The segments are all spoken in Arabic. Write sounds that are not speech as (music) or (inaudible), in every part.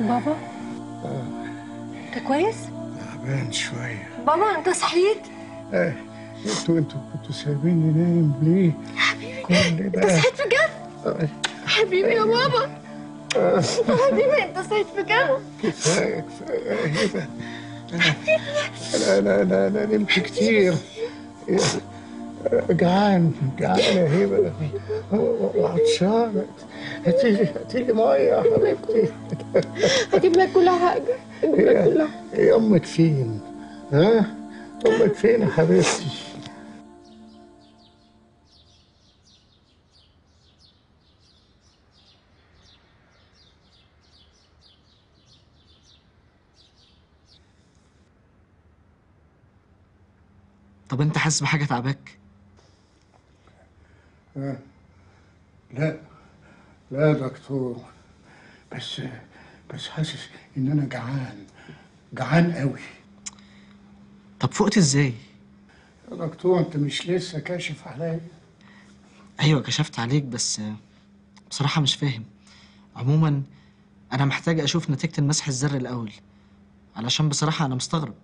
بابا؟ انت كويس؟ تعبان شوية. بابا انت صحيت؟ إيه أنتوا أنتوا كنتوا سايبيني نايم ليه؟ حبيبي كل انت صحيت بجد؟ آه، حبيبي يا بابا. حبيبي انت صحيت بجد؟ كفاية كفاية. يا هبة أنا أنا أنا أنا نمت كتير. جعان جعان يا هبة وعطشان هاتيلي هاتيلي مية يا حبيبتي هجيب لك كل حاجة هجيب لك كل حاجة أمك فين؟ ها؟ أمك فين يا حبيبتي؟ طب انت حاسس بحاجة تعباك لا لا يا دكتور بس بس حاسس إن أنا جعان جعان قوي طب فقت إزاي؟ يا دكتور أنت مش لسه كاشف عليا؟ أيوه كشفت عليك بس بصراحة مش فاهم. عموما أنا محتاج أشوف نتيجة المسح الذري الأول علشان بصراحة أنا مستغرب.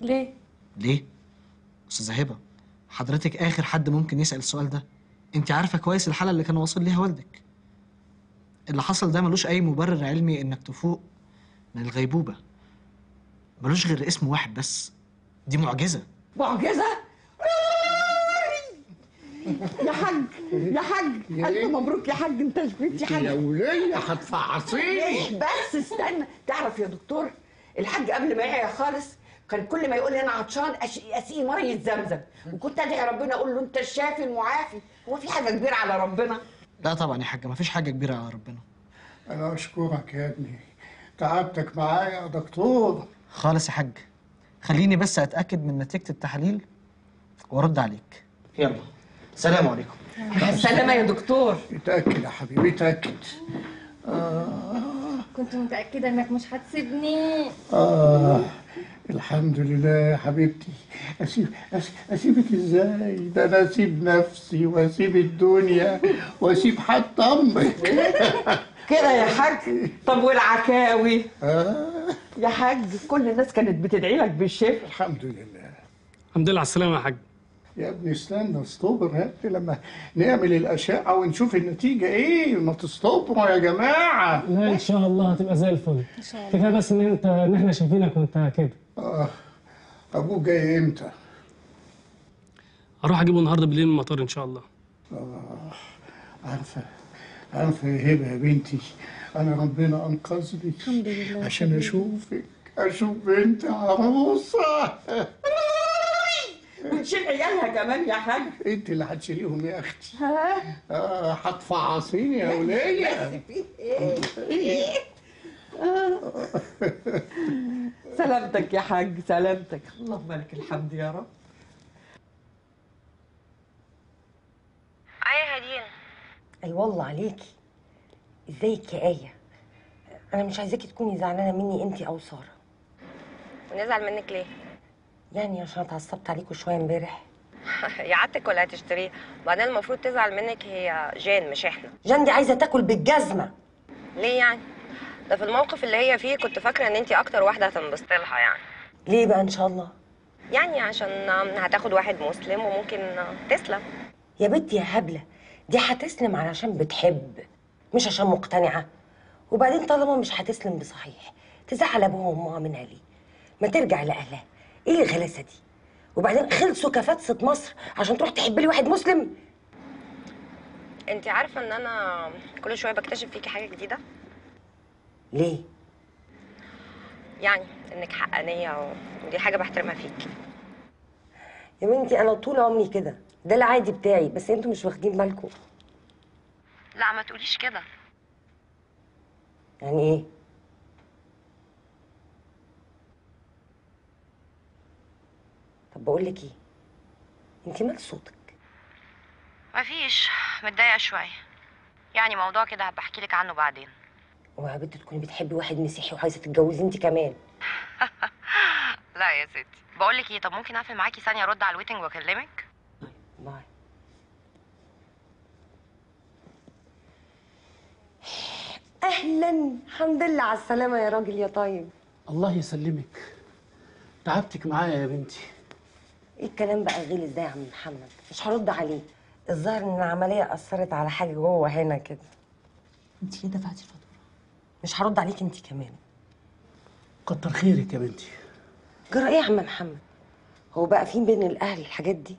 ليه؟ ليه؟ أستاذة هبه حضرتك آخر حد ممكن يسأل السؤال ده؟ أنت عارفة كويس الحالة اللي كان واصل ليها والدك. اللي حصل ده ملوش أي مبرر علمي إنك تفوق من الغيبوبة. ملوش غير اسم واحد بس. دي معجزة. معجزة؟ يا حاج يا حاج ألف إيه؟ مبروك يا حاج أنت شفيت يا حاج. يا ولية هتفعصيني بس استنى. تعرف يا دكتور الحاج قبل ما يعيا خالص كان كل ما يقول لي أنا عطشان أش- اسقيه ميه زمزم. وكنت أدعي ربنا أقول له أنت الشافي المعافي هو في حاجة كبيرة على ربنا؟ لا طبعا يا حاجة مفيش حاجة كبيرة على ربنا. أنا أشكرك يا ابني. تعبتك معايا يا دكتور. خالص يا حاج. خليني بس أتأكد من نتيجة التحاليل وأرد عليك. يلا. سلام عليكم. (laughs) السلامه يا دكتور. اتاكد يا حبيبي اتاكد كنت متأكدة إنك مش هتسيبني. آه. الحمد لله يا حبيبتي. أسيب أس- أسيبك إزاي؟ ده أنا أسيب نفسي وأسيب الدنيا وأسيب حتى أمك كده يا حاج؟ طب والعكاوي؟ آه. يا حاج كل الناس كانت بتدعي لك بالشفا الحمد لله. الحمد لله على السلامة يا حاج. يا ابني استنى هات لما نعمل الأشعة ونشوف النتيجة. إيه؟ ما تصطبروا يا جماعة. لا إن شاء الله هتبقى زي الفل. إن شاء الله. كفايه بس إن انت إن إحنا شايفينك وأنت كده. آه. أبوك جاي إمتى؟ هروح أجيبه النهارده بالليل من المطار إن شاء الله. عارفة عارفة يا هبة يا بنتي. أنا ربنا أنقذني. الحمد لله. عشان أشوفك. أشوف بنت عروسة ونشيل عيالها كمان يا حاج. أنت اللي هتشيليهم يا أختي. ها؟ هتفعصيني يا ولية. (laughs) سلامتك يا حاج سلامتك. اللهم لك الحمد يا رب. آية هدين أي والله عليكي. إزيك يا آية؟ أنا مش عايزاكي تكوني زعلانة مني انت أو سارة. ونزعل منك ليه؟ يعني عشان اتعصبت عليكوا شوية امبارح. (laughs) يا عادتك ولا هتشتريه وبعدين المفروض تزعل منك هي جان مش إحنا. جان دي عايزة تاكل بالجزمة. ليه يعني؟ ده في الموقف اللي هي فيه كنت فاكرة إن انت أكتر واحدة هتنبسطي لها يعني. ليه بقى إن شاء الله؟ يعني عشان هتاخد واحد مسلم وممكن تسلم. يا بنتي يا هبلة دي هتسلم علشان بتحب مش عشان مقتنعة. وبعدين طالما مش هتسلم بصحيح تزعل أبوها وأمها منها ليه ما ترجع لأهلها. إيه الغلاسة دي؟ وبعدين خلصوا كفاتسة مصر عشان تروح تحب لي واحد مسلم؟ انت عارفة ان أنا كل شوية بكتشف فيكي حاجة جديدة؟ ليه؟ يعني انك حقانية ودي حاجة بحترمها فيكي. يا بنتي أنا طول عمري كده. ده العادي بتاعي بس أنتوا مش واخدين بالكم. لا ما تقوليش كده. يعني إيه؟ طب بقول لك إيه؟ انت مال صوتك؟ مفيش. متضايقة شوية. يعني موضوع كده هبقى احكي لك عنه بعدين. اوعى يا بنت تكوني بتحبي واحد مسيحي وعايزة تتجوزي انت كمان. (laughs) لا يا ستي. بقول لك إيه طب ممكن اقفل معاكي ثانية ارد على ال waiting واكلمك؟ bye. أهلا. الحمد لله على السلامة يا راجل يا طيب. الله يسلمك. تعبتك معايا يا بنتي. إيه الكلام بقى غلس ده يا عم محمد؟ مش هرد عليه الظاهر إن العملية أثرت على حاجة جوه هنا كده. انت ليه دفعتي الفاتورة؟ مش هرد عليك انت كمان. كتر خيرك يا بنتي. جرى إيه يا عم محمد؟ هو بقى في بين الأهل الحاجات دي؟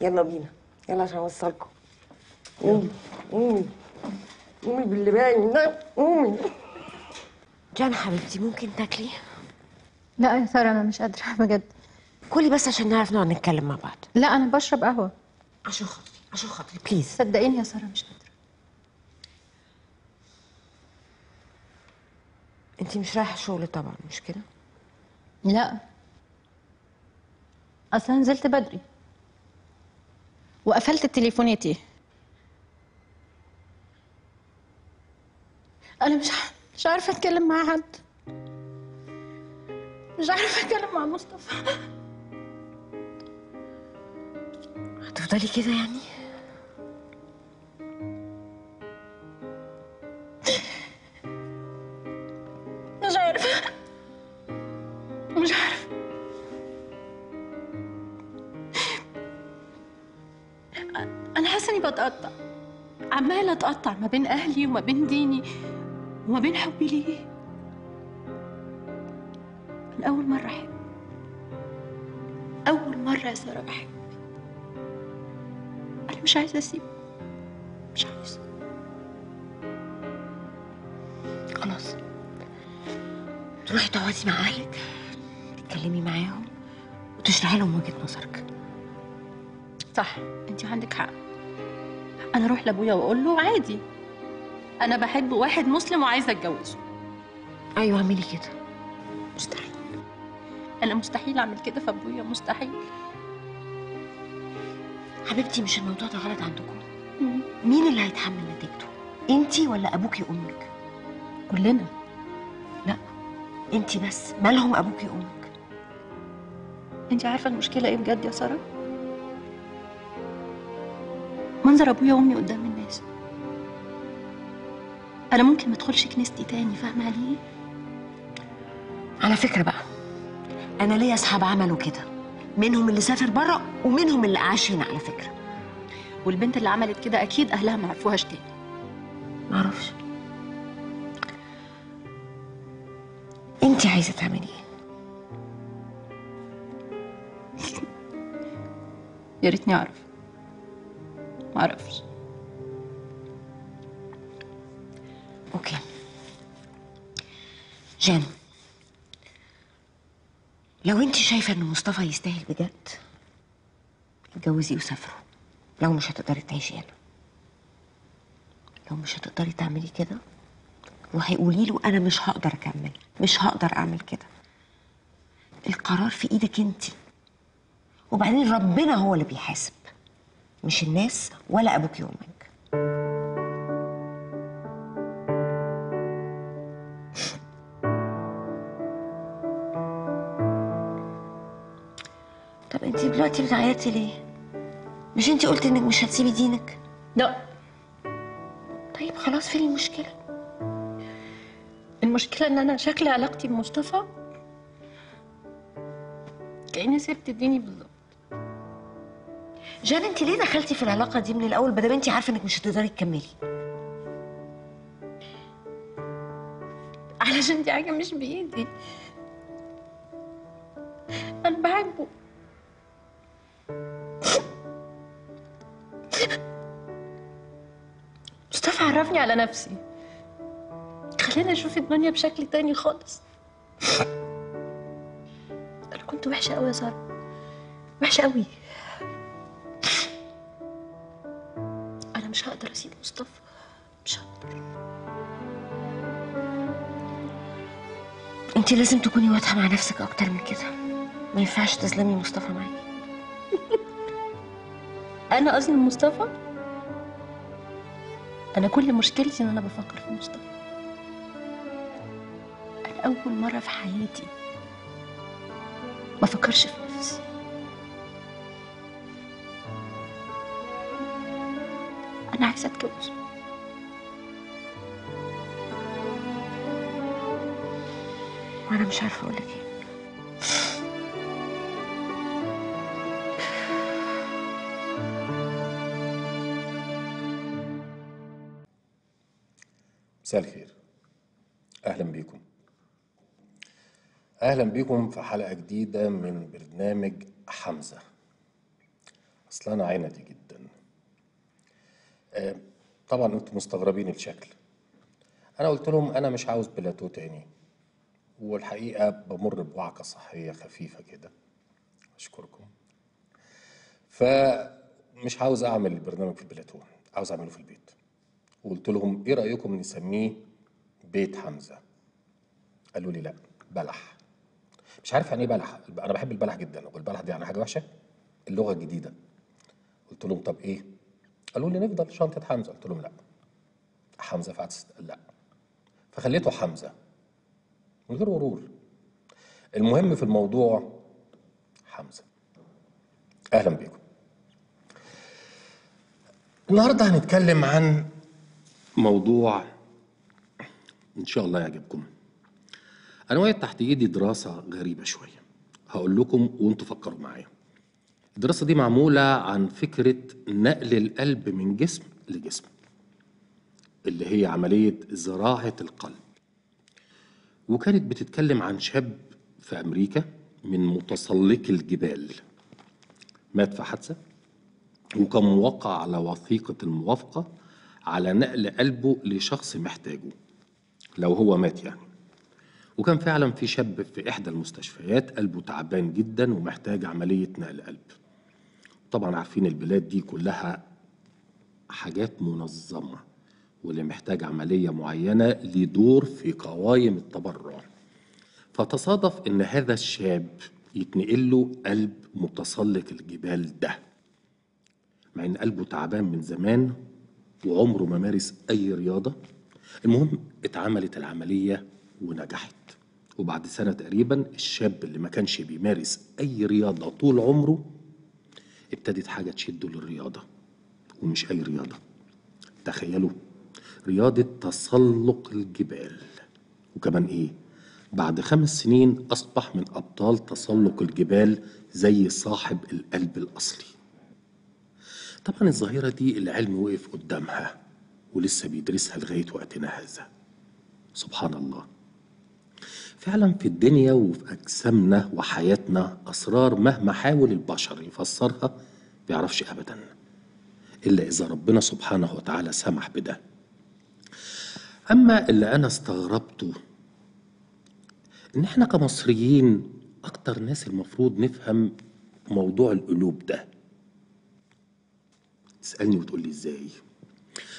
يلا بينا. يلا عشان أوصلكم. قومي. قومي. قومي باللي باين. ده قومي. جان حبيبتي ممكن تاكلي لا يا سارة أنا مش قادرة بجد. كلي بس عشان نعرف نقعد نتكلم مع بعض. لا أنا بشرب قهوة. عشان خاطري عشان خاطري بليز صدقيني يا سارة مش قادرة. انت مش رايحة الشغل طبعا مش كده؟ لا. أصلا نزلت بدري. وقفلت تليفوناتي أنا مش ع- مش عارفة أتكلم مع حد. مش عارفة أتكلم مع مصطفى. هتفضلي كده يعني. مش عارفة. مش عارفة. أنا حاسة إني بتقطع. عمالة أتقطع ما بين أهلي وما بين ديني وما بين حبي ليه. من اول مرة أحب. أول مرة يا سارة أحب. مش عايزة أسيبه. مش عايزة. خلاص. تروحي تقعدي مع أهلك تتكلمي معاهم وتشرحي لهم وجهة نظرك. صح. انت عندك حق. أنا أروح لأبويا وأقول له عادي. أنا بحب واحد مسلم وعايزة أتجوزه. أيوه اعملي كده. مستحيل. أنا مستحيل أعمل كده في ابويا مستحيل. حبيبتي مش الموضوع ده غلط عندكم؟ مين اللي هيتحمل نتيجته؟ انتي ولا أبوكي وأمك؟ كلنا. لا انتي بس. مالهم أبوكي وأمك؟ انت عارفة المشكلة إيه بجد يا سارة؟ منظر أبويا وأمي قدام الناس. أنا ممكن ما أدخلش كنيستي تاني فاهمة ليه؟ على فكرة بقى أنا ليا أصحاب عملوا كده. منهم اللي سافر بره ومنهم اللي عاش هنا على فكرة. والبنت اللي عملت كده أكيد أهلها ما عرفوهاش تاني. معرفش أنتي عايزة تعملي إيه؟ يا ريتني أعرف. ما أعرفش. أوكي. جان. لو انت شايفة إن مصطفى يستاهل بجد اتجوزي وسافروا. لو مش هتقدري تعيشي هنا. لو مش هتقدري تعملي كده روحي قولي له أنا مش هقدر أكمل مش هقدر أعمل كده. القرار في إيدك انت. وبعدين ربنا هو اللي بيحاسب مش الناس ولا ابوكي وامك دلوقتي بتعيطي ليه؟ مش انت قلتي انك مش هتسيبي دينك؟ لا. طيب خلاص فين المشكلة؟ المشكلة إن أنا شكل علاقتي بمصطفى كأني سبت ديني بالظبط. جان انت ليه دخلتي في العلاقة دي من الأول؟ بدل انت عارفة إنك مش هتقدري تكملي. علشان دي حاجة مش بإيدي. مصطفى عرفني على نفسي. خلاني أشوف الدنيا بشكل تاني خالص. أنا كنت وحشة قوي يا سارة. وحشة قوي أنا مش هقدر أسيب مصطفى. مش هقدر. انت لازم تكوني واضحة مع نفسك أكتر من كده. ما ينفعش تظلمي مصطفى معاكي. أنا أصلا مصطفى؟ أنا كل مشكلتي إن أنا بفكر في مصطفى. أنا أول مرة في حياتي ما فكرش في نفسي. أنا عايزة أتجوز. وأنا مش عارفة أقولك إيه. مساء الخير. أهلا بيكم. أهلا بيكم في حلقة جديدة من برنامج حمزة. اصل أنا عندي جدا. آه، طبعا أنتم مستغربين الشكل. أنا قلت لهم أنا مش عاوز بلاتو تاني والحقيقة بمر بوعكة صحية خفيفة كده. أشكركم. فمش عاوز أعمل البرنامج في البلاتو عاوز أعمله في البيت. وقلت لهم إيه رأيكم نسميه بيت حمزة؟ قالوا لي لا بلح. مش عارف يعني إيه بلح. أنا بحب البلح جدا. والبلح دي يعني حاجة وحشة؟ اللغة الجديدة. قلت لهم طب إيه؟ قالوا لي نفضل شنطة حمزة. قلت لهم لا. حمزة فعتس لا. فخليته حمزة من غير غرور المهم في الموضوع حمزة. أهلا بيكم. النهارده هنتكلم عن موضوع إن شاء الله يعجبكم. أنا واقف تحت إيدي دراسة غريبة شوية. هقول لكم وأنتوا فكروا معايا. الدراسة دي معمولة عن فكرة نقل القلب من جسم لجسم اللي هي عملية زراعة القلب. وكانت بتتكلم عن شاب في أمريكا من متسلقي الجبال مات في حادثة وكان موقع على وثيقة الموافقة على نقل قلبه لشخص محتاجه لو هو مات يعني. وكان فعلا في شاب في إحدى المستشفيات قلبه تعبان جدا ومحتاج عملية نقل قلب. طبعا عارفين البلاد دي كلها حاجات منظمة واللي محتاج عملية معينة لدور في قوائم التبرع. فتصادف إن هذا الشاب يتنقل له قلب متسلق الجبال ده. مع إن قلبه تعبان من زمان وعمره ما مارس أي رياضة. المهم اتعملت العملية ونجحت. وبعد سنة تقريبا الشاب اللي ما كانش بيمارس أي رياضة طول عمره ابتدت حاجة تشده للرياضة. ومش أي رياضة. تخيلوا رياضة تسلق الجبال. وكمان إيه؟ بعد خمس سنين أصبح من أبطال تسلق الجبال زي صاحب القلب الأصلي. طبعا الظاهرة دي العلم وقف قدامها ولسه بيدرسها لغاية وقتنا هذا. سبحان الله. فعلا في الدنيا وفي أجسامنا وحياتنا أسرار مهما حاول البشر يفسرها بيعرفش أبدا. إلا إذا ربنا سبحانه وتعالى سمح بده. أما اللي أنا استغربته إن إحنا كمصريين أكتر ناس المفروض نفهم موضوع القلوب ده. تسألني وتقول لي إزاي؟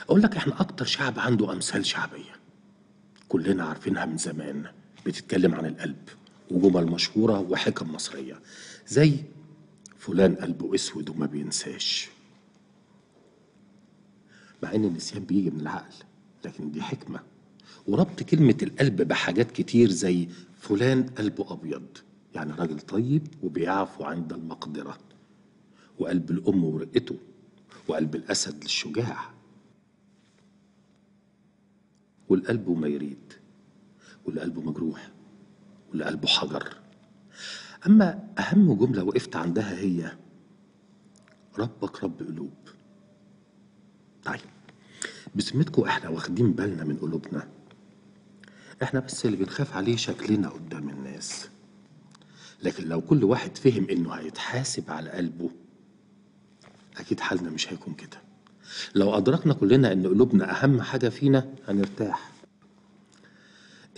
أقول لك إحنا أكتر شعب عنده أمثال شعبية. كلنا عارفينها من زمان. بتتكلم عن القلب وجمل مشهورة وحكم مصرية. زي فلان قلبه أسود وما بينساش. مع إن النسيان بيجي من العقل لكن دي حكمة. وربط كلمة القلب بحاجات كتير زي فلان قلبه أبيض يعني راجل طيب وبيعفو عند المقدرة. وقلب الأم ورقته وقلب الأسد للشجاع. والقلب ما يريد واللي قلبه مجروح واللي قلبه حجر. أما أهم جملة وقفت عندها هي ربك رب قلوب. طيب بذمتكم إحنا واخدين بالنا من قلوبنا. إحنا بس اللي بنخاف عليه شكلنا قدام الناس. لكن لو كل واحد فهم إنه هيتحاسب على قلبه أكيد حالنا مش هيكون كده. لو أدركنا كلنا إن قلوبنا أهم حاجة فينا هنرتاح.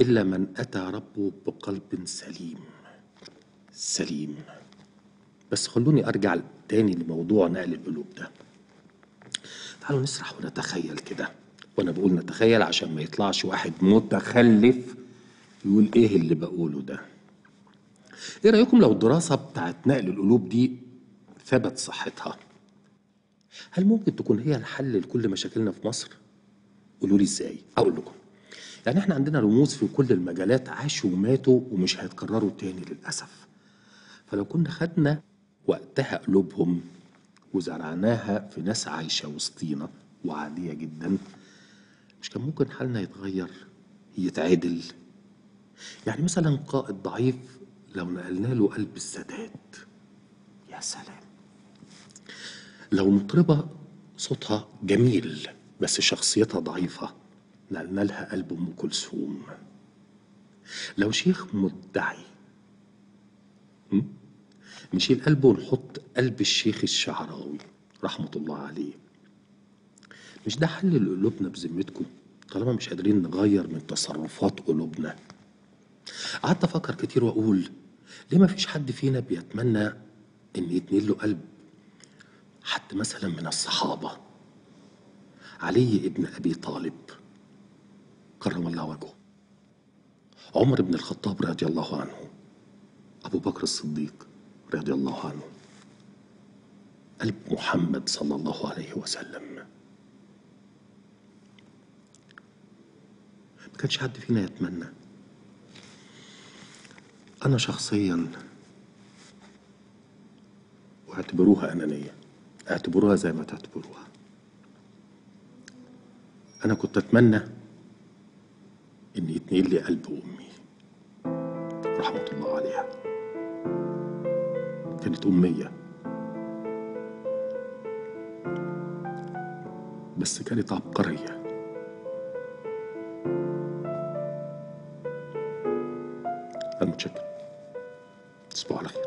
إلا من أتى ربه بقلب سليم. سليم. بس خلوني أرجع تاني لموضوع نقل القلوب ده. تعالوا نسرح ونتخيل كده. وأنا بقول نتخيل عشان ما يطلعش واحد متخلف يقول إيه اللي بقوله ده. إيه رأيكم لو الدراسة بتاعت نقل القلوب دي ثبت صحتها؟ هل ممكن تكون هي الحل لكل مشاكلنا في مصر؟ قولوا لي إزاي. أقول لكم يعني إحنا عندنا رموز في كل المجالات عاشوا وماتوا ومش هيتكرروا تاني للأسف. فلو كنا خدنا وقتها قلوبهم وزرعناها في ناس عايشة وسطينا وعادية جدا مش كان ممكن حالنا يتغير يتعدل؟ يعني مثلا قائد ضعيف لو نقلنا له قلب السادات. يا سلام! لو مطربة صوتها جميل بس شخصيتها ضعيفة. نقلنا لها قلب أم كلثوم. لو شيخ مدعي? نشيل قلبه ونحط قلب الشيخ الشعراوي رحمة الله عليه. مش ده حل لقلوبنا بذمتكم؟ طالما مش قادرين نغير من تصرفات قلوبنا. قعدت أفكر كتير وأقول ليه ما فيش حد فينا بيتمنى إن يتنيل له قلب؟ حد مثلا من الصحابة. علي ابن أبي طالب. كرم الله وجهه. عمر بن الخطاب رضي الله عنه. أبو بكر الصديق رضي الله عنه. قلب محمد صلى الله عليه وسلم. ما كانش حد فينا يتمنى. أنا شخصيا واعتبروها أنانية. اعتبروها زي ما تعتبروها. أنا كنت أتمنى إن يتنيل لي قلب أمي رحمة الله عليها. كانت أمية. بس كانت عبقرية. أنا متشكر. تصبحوا على خير.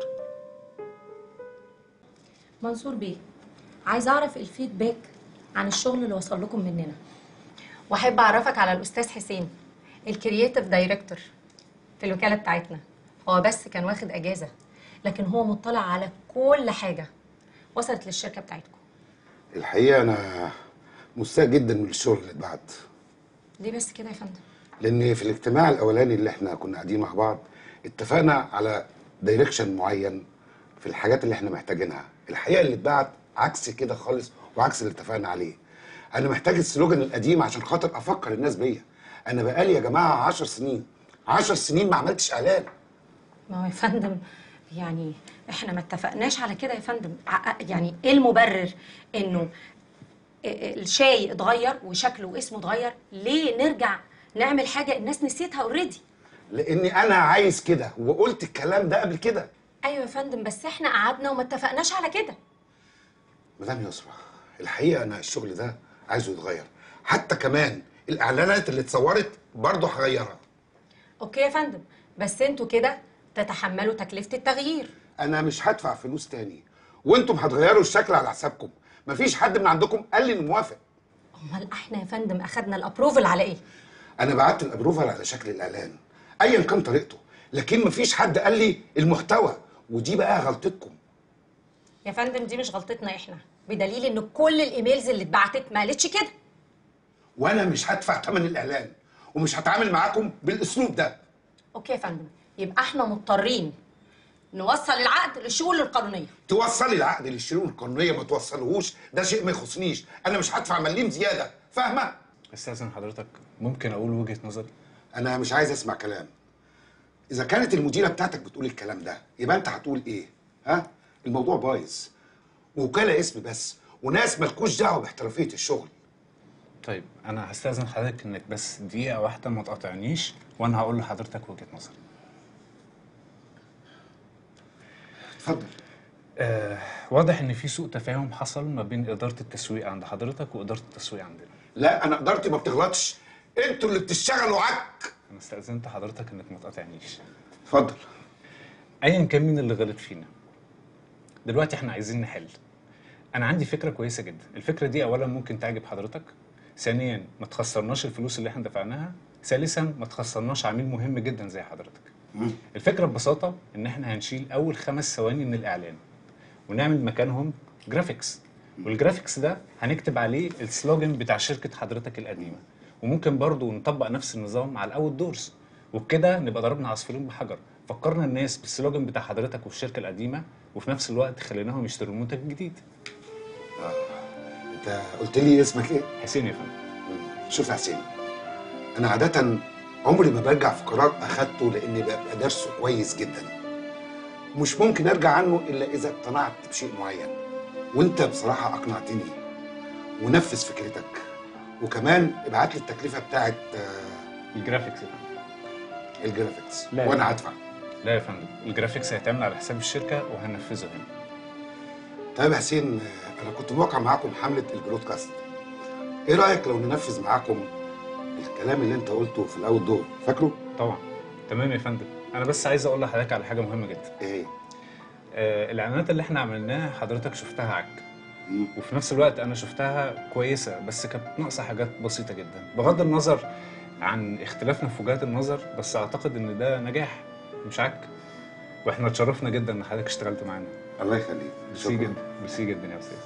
منصور بيه. عايز أعرف ال feedback عن الشغل اللي وصل لكم مننا. وأحب أعرفك على الأستاذ حسين ال creative director في الوكالة بتاعتنا. هو بس كان واخد أجازة لكن هو مطلع على كل حاجة وصلت للشركة بتاعتكم. الحقيقة أنا مستاء جدا من الشغل اللي اتبعت ليه بس كده يا فندم؟ لأن في الاجتماع الأولاني اللي إحنا كنا قاعدين مع بعض اتفقنا على دايركشن معين في الحاجات اللي إحنا محتاجينها. الحقيقة اللي اتبعت عكس كده خالص وعكس اللي اتفقنا عليه. أنا محتاج السلوجان القديم عشان خاطر أفكر الناس بيا. أنا بقالي يا جماعة 10 سنين. 10 سنين ما عملتش إعلان. ما هو يا فندم يعني إحنا ما اتفقناش على كده يا فندم. يعني إيه المبرر؟ إنه الشاي اتغير وشكله واسمه اتغير. ليه نرجع نعمل حاجة الناس نسيتها اوريدي لأني أنا عايز كده وقلت الكلام ده قبل كده. أيوه يا فندم بس إحنا قعدنا وما اتفقناش على كده. مدام يسرا الحقيقة أنا الشغل ده عايزه يتغير. حتى كمان الإعلانات اللي اتصورت برضه هغيرها. okay يا فندم بس أنتوا كده تتحملوا تكلفة التغيير. أنا مش هدفع فلوس تاني. وأنتم هتغيروا الشكل على حسابكم. مفيش حد من عندكم قال لي انه موافق. أمال إحنا يا فندم أخدنا ال approval على إيه؟ أنا بعت ال approval على شكل الإعلان ايا كان طريقته. لكن مفيش حد قال لي المحتوى. ودي بقى غلطتكم. يا فندم دي مش غلطتنا إحنا. بدليل إن كل ال emails اللي اتبعتت ما قالتش كده. وأنا مش هدفع ثمن الإعلان ومش هتعامل معاكم بالأسلوب ده. أوكي يا فندم. يبقى إحنا مضطرين نوصل العقد للشؤون القانونية. توصلي العقد للشؤون القانونية ما توصلهوش. ده شيء ما يخصنيش. أنا مش هدفع مليم زيادة. فاهمة؟ أستاذن حضرتك ممكن أقول وجهة نظري أنا مش عايز أسمع كلام. إذا كانت المديرة بتاعتك بتقول الكلام ده يبقى أنت هتقول إيه؟ ها؟ الموضوع بايظ. وكالة اسم بس وناس مالكوش دعوة باحترافية الشغل. طيب أنا هستأذن حضرتك إنك بس دقيقة واحدة ما تقاطعنيش وأنا هقول لحضرتك وجهة نظري. اتفضل. آه واضح إن في سوء تفاهم حصل ما بين إدارة التسويق عند حضرتك وإدارة التسويق عندنا. لا أنا إدارتي ما بتغلطش. أنتوا اللي بتشتغلوا عك أنا استأذنت حضرتك إنك ما تقاطعنيش. اتفضل. ايا كان مين اللي غلط فينا؟ دلوقتي إحنا عايزين نحل. أنا عندي فكرة كويسة جدا. الفكرة دي اولا ممكن تعجب حضرتك. ثانيا ما تخسرناش الفلوس اللي إحنا دفعناها. ثالثا ما تخسرناش عميل مهم جدا زي حضرتك. الفكرة ببساطة إن إحنا هنشيل أول خمس ثواني من الإعلان ونعمل مكانهم graphics وال graphics ده هنكتب عليه ال slogan بتاع شركة حضرتك القديمة. وممكن برضو نطبق نفس النظام على ال outdoors وبكده نبقى ضربنا عصفورين بحجر. فكرنا الناس بالسلوجن بتاع حضرتك والشركة القديمة وفي نفس الوقت خليناهم يشتروا المنتج الجديد. انت قلت لي اسمك إيه؟ حسين يا فندم. شوف يا حسين. أنا عادة عمري ما برجع في قرار أخدته لأني ببقى درسه كويس جدا. مش ممكن أرجع عنه إلا إذا اقتنعت بشيء معين. وأنت بصراحة أقنعتني. ونفذ فكرتك. وكمان ابعت لي التكلفة بتاعت ال graphics فندم. ال graphics. لا. وأنا هدفع. لا يا فندم ال graphics هيتعمل على حساب الشركة وهننفذه هنا. طيب يا حسين أنا كنت موقع معاكم حملة ال broadcast. إيه رأيك لو ننفذ معاكم الكلام اللي أنت قلته في ال outdoor فاكره؟ طبعا. تمام يا فندم. أنا بس عايز أقول لحضرتك على حاجة مهمة جدا. إيه؟ آه الإعلانات اللي إحنا عملناها حضرتك شفتها عك. وفي نفس الوقت أنا شفتها كويسة بس كانت ناقصة حاجات بسيطة جدا. بغض النظر عن اختلافنا في وجهات النظر بس أعتقد إن ده نجاح. مش عك. وإحنا اتشرفنا جدا إن حضرتك اشتغلت معانا. الله يخليك. ميرسي جدا. ميرسي جدا يا أستاذ.